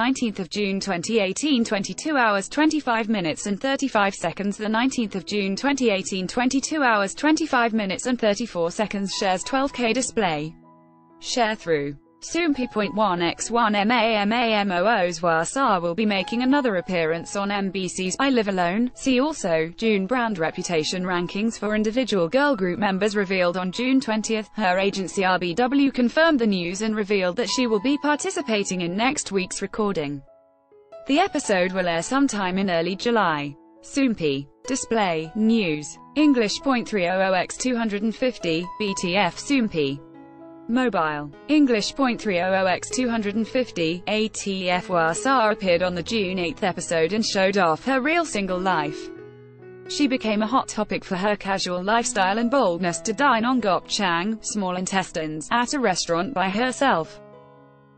19th of June 2018 22 hours 25 minutes and 35 seconds. The 19th of June 2018 22 hours 25 minutes and 34 seconds. Shares 12k display. Share through Soompi.1x1 MAMAMOO's Hwasa will be making another appearance on MBC's I Live Alone. See also, June brand reputation rankings for individual girl group members revealed on June 20. Her agency RBW confirmed the news and revealed that she will be participating in next week's recording. The episode will air sometime in early July. Soompi. Display, News. English .300x250, BTF Soompi. Mobile. English .300x250, ATF Hwasa appeared on the June 8 episode and showed off her real single life. She became a hot topic for her casual lifestyle and boldness to dine on gopchang, small intestines, at a restaurant by herself.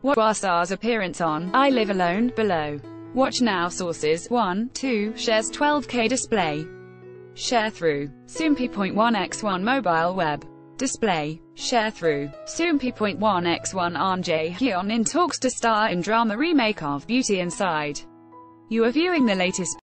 Watch Hwasa's appearance on I Live Alone, below. Watch now sources, 1, 2, shares 12k display. Share through. Soompi.1x1 mobile web. Display. Share through. Soompi.1x1 Ahn Jae-hyun in talks to star in drama remake of Beauty Inside. You are viewing the latest